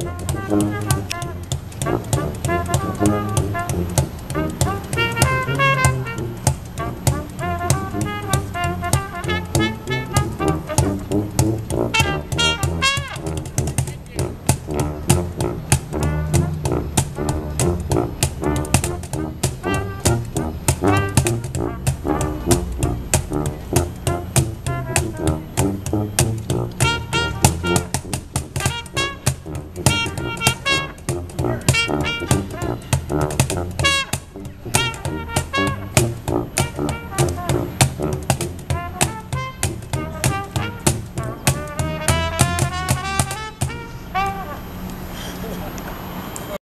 Thank vâng. you.